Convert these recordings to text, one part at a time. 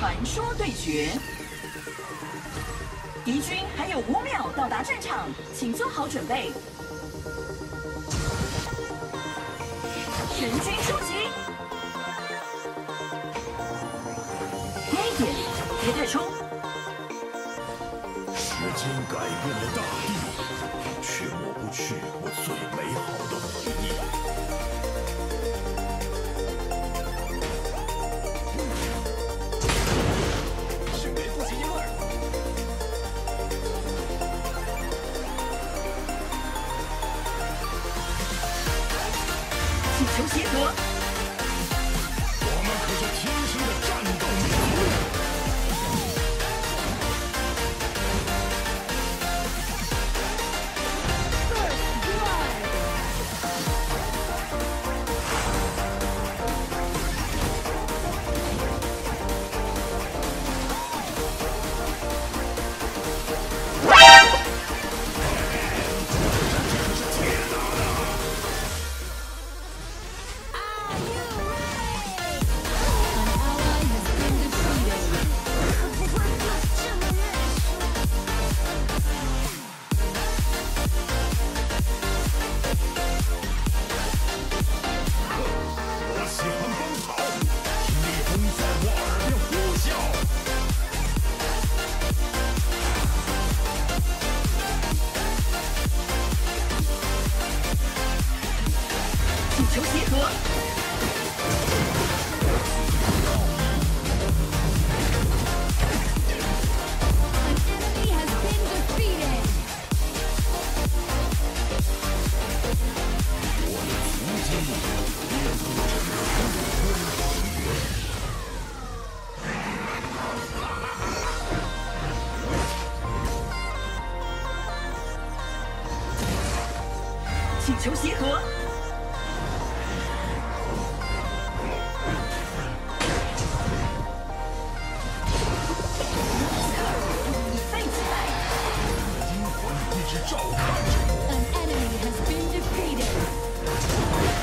传说对决。敌军还有五秒到达战场请做好准备。全军出击。快点别太冲。时间改变了大地却抹不去请求集合照着 an enemy has been defeated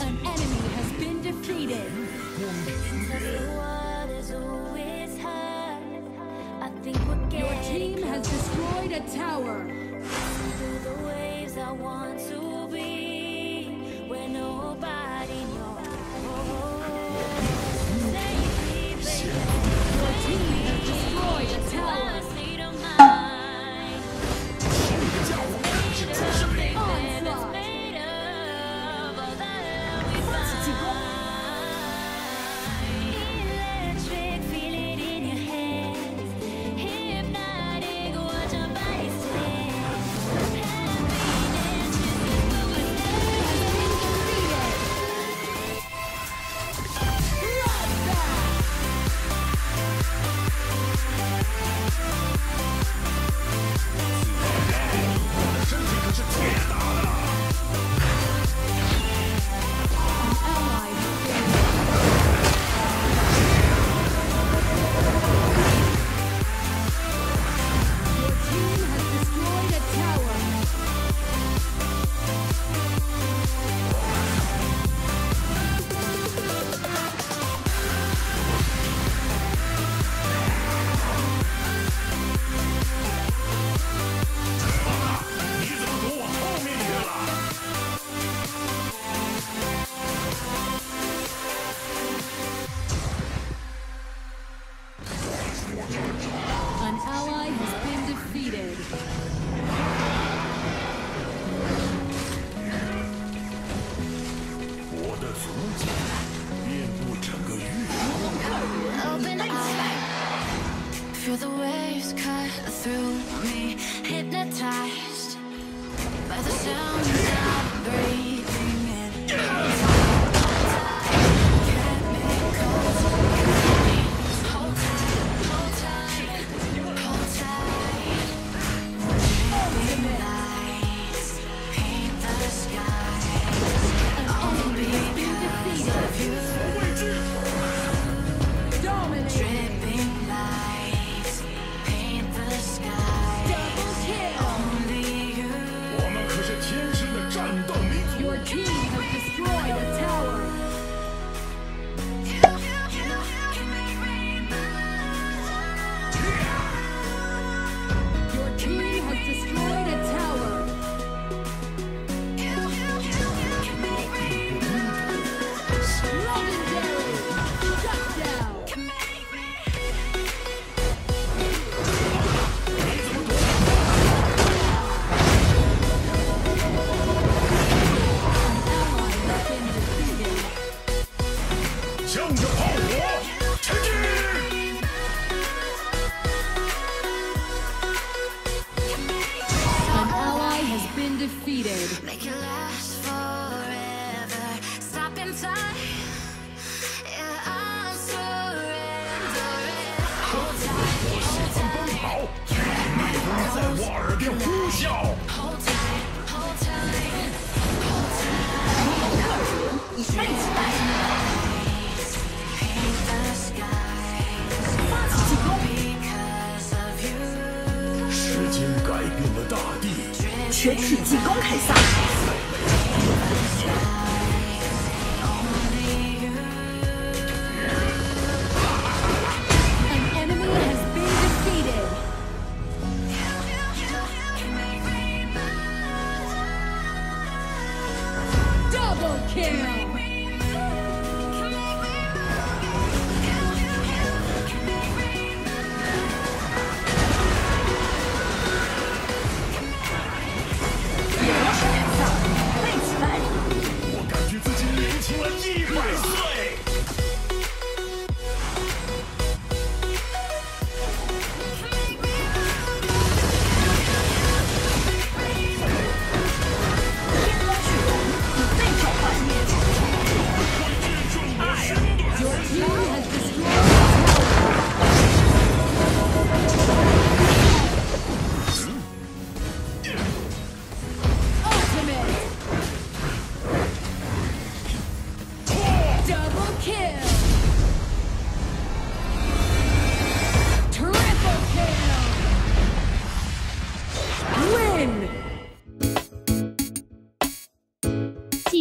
An enemy has been defeated. Your team has destroyed a tower. Through the waves I want to be where nobody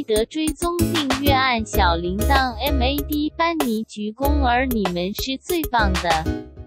得追踪订阅按小铃铛，MAD 班尼鞠躬而，你们是最棒的。